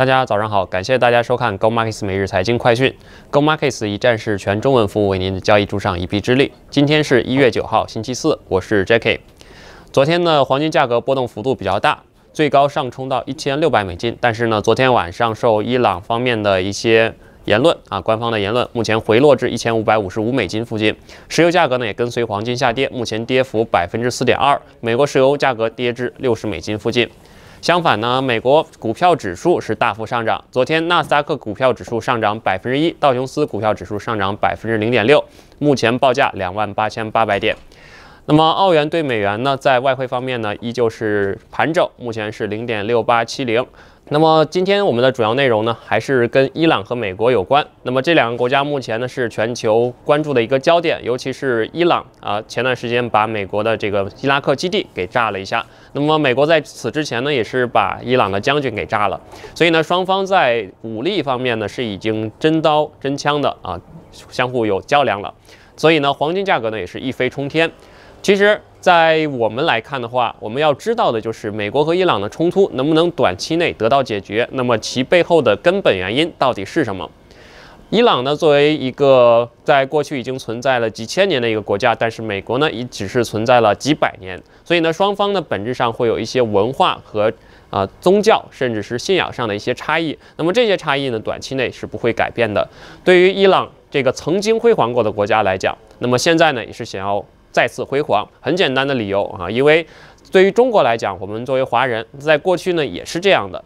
大家早上好，感谢大家收看 Go Markets 每日财经快讯。Go Markets 一站式全中文服务，为您的交易助上一臂之力。今天是一月九号，星期四，我是 Jackie。昨天呢，黄金价格波动幅度比较大，最高上冲到一千六百美金。但是呢，昨天晚上受伊朗方面的一些言论啊，官方的言论，目前回落至一千五百五十五美金附近。石油价格呢也跟随黄金下跌，目前跌幅百分之四点二，美国石油价格跌至六十美金附近。相反呢，美国股票指数是大幅上涨。昨天纳斯达克股票指数上涨百分之一，道琼斯股票指数上涨百分之零点六，目前报价两万八千八百点。那么澳元对美元呢，在外汇方面呢，依旧是盘整，目前是零点六八七零。那么今天我们的主要内容呢，还是跟伊朗和美国有关。那么这两个国家目前呢是全球关注的一个焦点，尤其是伊朗啊，前段时间把美国的这个伊拉克基地给炸了一下。那么美国在此之前呢，也是把伊朗的将军给炸了。所以呢，双方在武力方面呢是已经真刀真枪的啊，相互有较量了。所以呢，黄金价格呢也是一飞冲天。其实，在我们来看的话，我们要知道的就是美国和伊朗的冲突能不能短期内得到解决，那么其背后的根本原因到底是什么？伊朗呢，作为一个在过去已经存在了几千年的一个国家，但是美国呢，也只是存在了几百年，所以呢，双方呢本质上会有一些文化和啊宗教，甚至是信仰上的一些差异。那么这些差异呢，短期内是不会改变的。对于伊朗这个曾经辉煌过的国家来讲，那么现在呢，也是想要。再次辉煌，很简单的理由啊，因为对于中国来讲，我们作为华人，在过去呢也是这样的，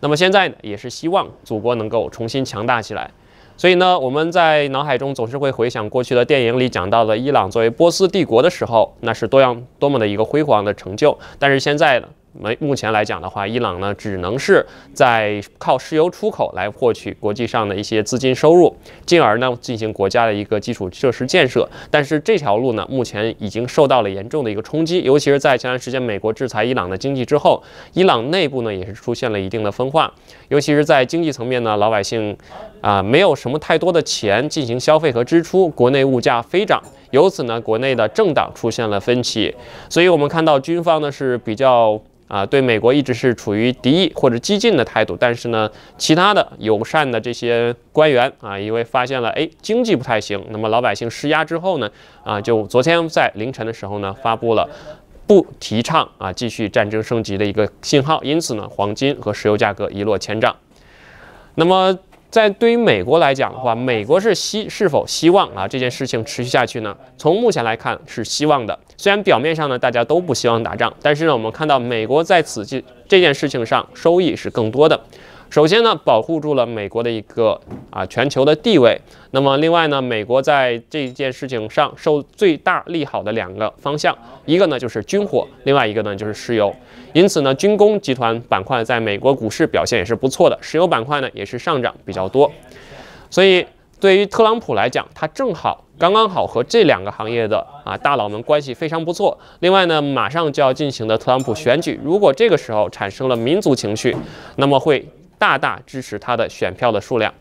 那么现在呢也是希望祖国能够重新强大起来，所以呢我们在脑海中总是会回想过去的电影里讲到的伊朗作为波斯帝国的时候，那是多样多么的一个辉煌的成就，但是现在呢。没目前来讲的话，伊朗呢只能是在靠石油出口来获取国际上的一些资金收入，进而呢进行国家的一个基础设施建设。但是这条路呢，目前已经受到了严重的一个冲击，尤其是在前段时间美国制裁伊朗的经济之后，伊朗内部呢也是出现了一定的分化，尤其是在经济层面呢，老百姓啊没有什么太多的钱进行消费和支出，国内物价飞涨，由此呢国内的政党出现了分歧，所以我们看到军方呢是比较。啊，对美国一直是处于敌意或者激进的态度，但是呢，其他的友善的这些官员啊，因为发现了哎经济不太行，那么老百姓施压之后呢，啊，就昨天在凌晨的时候呢，发布了不提倡啊继续战争升级的一个信号，因此呢，黄金和石油价格一落千丈。那么。在对于美国来讲的话，美国是希是否希望啊这件事情持续下去呢？从目前来看是希望的。虽然表面上呢大家都不希望打仗，但是呢我们看到美国在此这这件事情上收益是更多的。首先呢，保护住了美国的一个啊全球的地位。那么另外呢，美国在这件事情上受最大利好的两个方向，一个呢就是军火，另外一个呢就是石油。因此呢，军工集团板块在美国股市表现也是不错的，石油板块呢也是上涨比较多。所以对于特朗普来讲，他正好刚刚好和这两个行业的啊大佬们关系非常不错。另外呢，马上就要进行的特朗普选举，如果这个时候产生了民族情绪，那么会。大大支持他的选票的数量，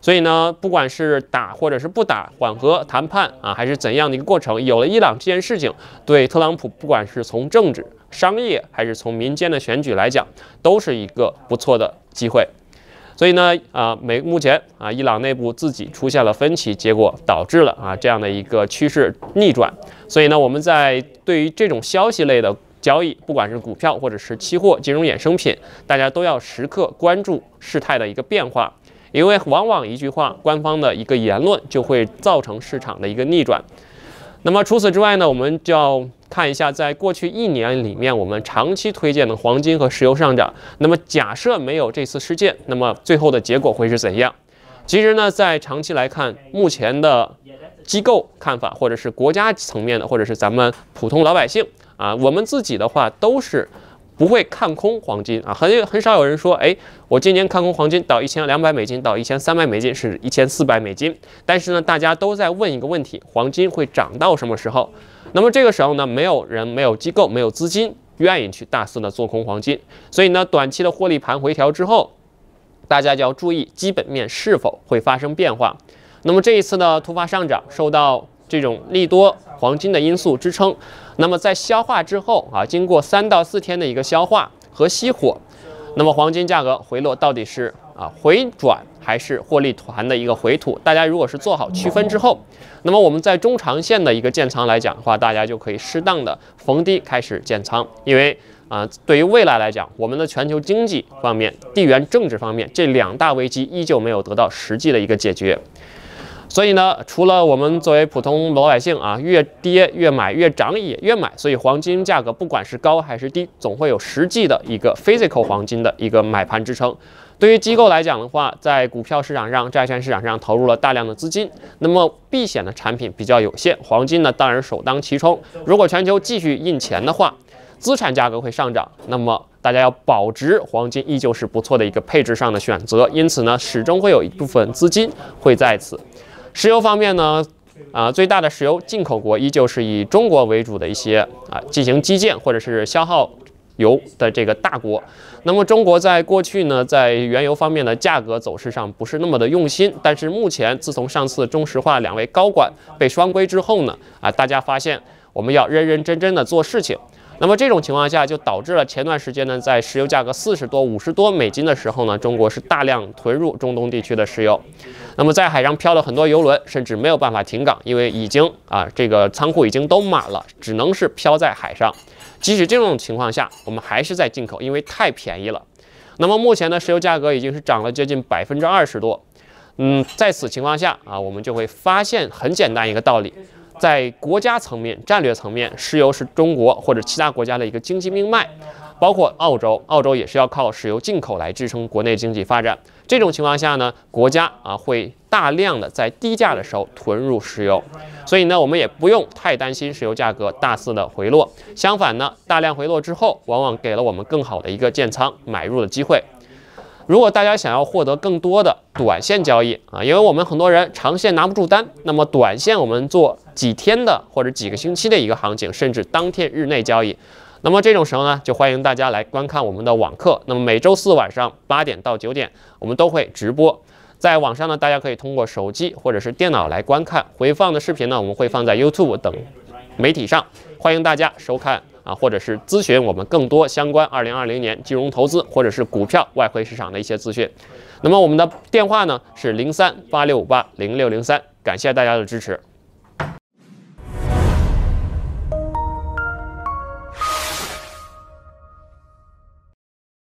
所以呢，不管是打或者是不打，缓和谈判啊，还是怎样的一个过程，有了伊朗这件事情，对特朗普不管是从政治、商业还是从民间的选举来讲，都是一个不错的机会。所以呢，啊，美目前啊，伊朗内部自己出现了分歧，结果导致了啊这样的一个趋势逆转。所以呢，我们在对于这种消息类的。交易，不管是股票或者是期货、金融衍生品，大家都要时刻关注事态的一个变化，因为往往一句话、官方的一个言论就会造成市场的一个逆转。那么除此之外呢，我们就要看一下，在过去一年里面，我们长期推荐的黄金和石油上涨。那么假设没有这次事件，那么最后的结果会是怎样？其实呢，在长期来看，目前的机构看法，或者是国家层面的，或者是咱们普通老百姓。啊，我们自己的话都是不会看空黄金啊，很很少有人说，哎，我今年看空黄金到一千两百美金，到一千三百美金，是一千四百美金。但是呢，大家都在问一个问题：黄金会涨到什么时候？那么这个时候呢，没有人、没有机构、没有资金愿意去大肆的做空黄金。所以呢，短期的获利盘回调之后，大家就要注意基本面是否会发生变化。那么这一次的突发上涨，受到这种利多黄金的因素支撑。那么在消化之后啊，经过三到四天的一个消化和熄火，那么黄金价格回落到底是啊回转还是获利团的一个回吐。大家如果是做好区分之后，那么我们在中长线的一个建仓来讲的话，大家就可以适当的逢低开始建仓，因为啊，对于未来来讲，我们的全球经济方面、地缘政治方面这两大危机依旧没有得到实际的一个解决。所以呢，除了我们作为普通老百姓啊，越跌越买，越涨也越买。所以黄金价格不管是高还是低，总会有实际的一个 physical 黄金的一个买盘支撑。对于机构来讲的话，在股票市场上、债券市场上投入了大量的资金，那么避险的产品比较有限，黄金呢当然首当其冲。如果全球继续印钱的话，资产价格会上涨，那么大家要保值，黄金依旧是不错的一个配置上的选择。因此呢，始终会有一部分资金会在此。石油方面呢，啊，最大的石油进口国依旧是以中国为主的一些啊进行基建或者是消耗油的这个大国。那么中国在过去呢，在原油方面的价格走势上不是那么的用心，但是目前自从上次中石化两位高管被双规之后呢，啊，大家发现我们要认认真真的做事情。那么这种情况下，就导致了前段时间呢，在石油价格四十多、五十多美金的时候呢，中国是大量囤入中东地区的石油。那么在海上漂了很多游轮，甚至没有办法停港，因为已经啊这个仓库已经都满了，只能是漂在海上。即使这种情况下，我们还是在进口，因为太便宜了。那么目前的石油价格已经是涨了接近百分之二十多。嗯，在此情况下啊，我们就会发现很简单一个道理。在国家层面、战略层面，石油是中国或者其他国家的一个经济命脉，包括澳洲，澳洲也是要靠石油进口来支撑国内经济发展。这种情况下呢，国家啊会大量的在低价的时候囤入石油，所以呢，我们也不用太担心石油价格大肆的回落。相反呢，大量回落之后，往往给了我们更好的一个建仓买入的机会。如果大家想要获得更多的短线交易啊，因为我们很多人长线拿不住单，那么短线我们做几天的或者几个星期的一个行情，甚至当天日内交易，那么这种时候呢，就欢迎大家来观看我们的网课。那么每周四晚上八点到九点，我们都会直播，在网上呢，大家可以通过手机或者是电脑来观看回放的视频呢，我们会放在 YouTube 等媒体上，欢迎大家收看。啊，或者是咨询我们更多相关二零二零年金融投资或者是股票外汇市场的一些资讯。那么我们的电话呢是零三八六五八零六零三，感谢大家的支持。